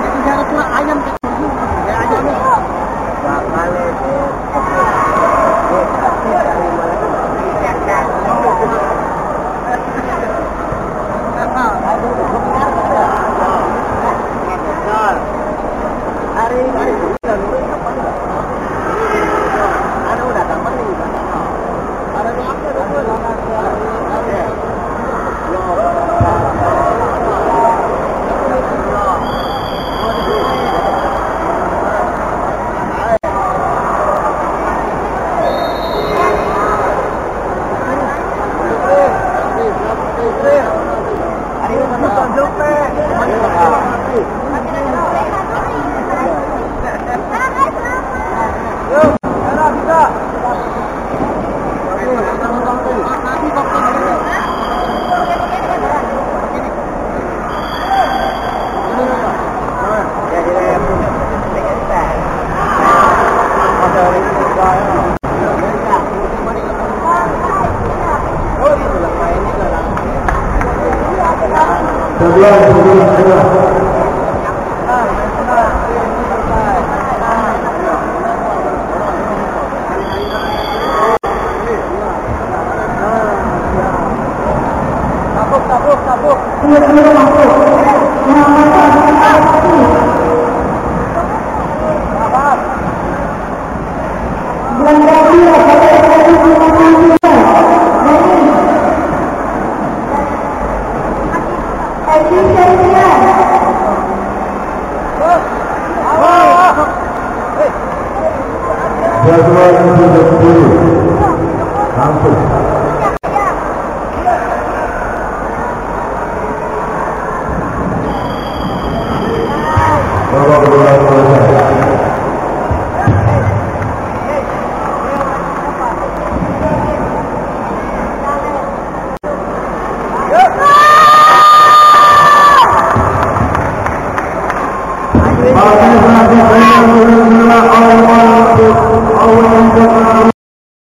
Itu cara kurang ayam. sebelas sebelas sebelas Tabuk, tabuk, tabuk. Tidak, tidak, tabuk. Kenapa, tabuk? Judgment to the وكذا بغير ما أو أو أنت